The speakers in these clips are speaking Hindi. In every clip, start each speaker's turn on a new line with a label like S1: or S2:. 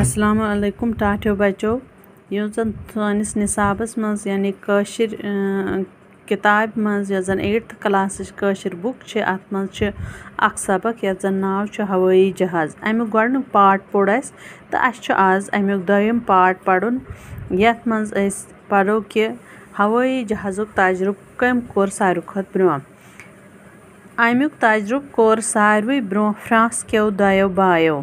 S1: असलकुम टाठो बचो यु सबस मज यानि किताब मन एट्थ कलासर बुक अत मे अख सबक नाव हवाई जहाज़ अमु ग पार्ट पोर अस तो अस आज अमु दुम पार्ट पड़न ये पढ़ो कि हवाई जहाज़ तजरुब कम कौर सारे खुद ब्रो अमु तजरुब कौर सारे ब्रो फ्रांस क्यों दायो बायो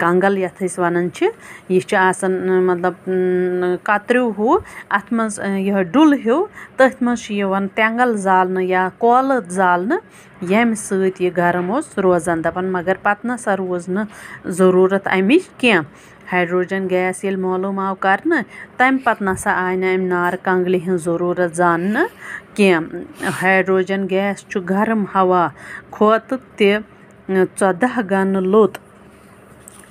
S1: कंगल ये वन यह मतलब कतरू हु अत मे डुल हू तथ मन जाल या कौल जाल यम सत्य गरम रोजान दपान मगर पत् न सा रोज नरूरत अमिश कें हाइड्रोजन गैस ये मालूम आव कर तम पसा आई नम नार कंगल ज़रूरत जान हाइड्रोजन गैस गरम हवा खोत तदह गन लोत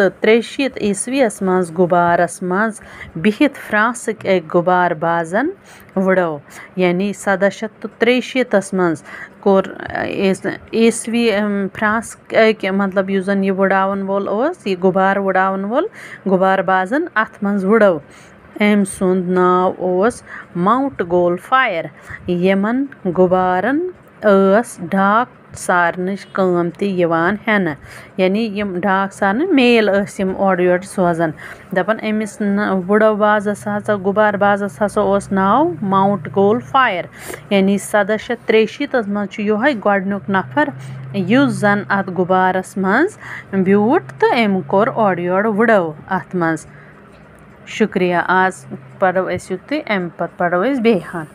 S1: त्रेशीत ईस्वीस मं गुबारस मं बिहित फ्रांसक एक गुबार बाजन वुड़ो यानी सदह शत तो त्रेशीत मं फ्रांस एक मतलब यु जन वुड़ावन वोल ये गुबार वुड़ावन वोल गुबार बाजन अथ मं वुड़ो एम सुंद नाव माउंट गोल फायर यमन गुबारन ढाक सार्च कम तवान हेन यानी यम ढाक मेल ऐसम ओर यो सोजान दपान अमिस न बुड़ो बाजस हाँ गुबार बाजस हाँ उस नाव माउंट गोल फायर यानी सदह शत त्रेशीत मह गुक नफर इस जन अ गुबारस मूठ तो अम कौर ओर यो वुड़ो अत मज शुक्रिया आज पढ़ो अम पढ़ो बेहान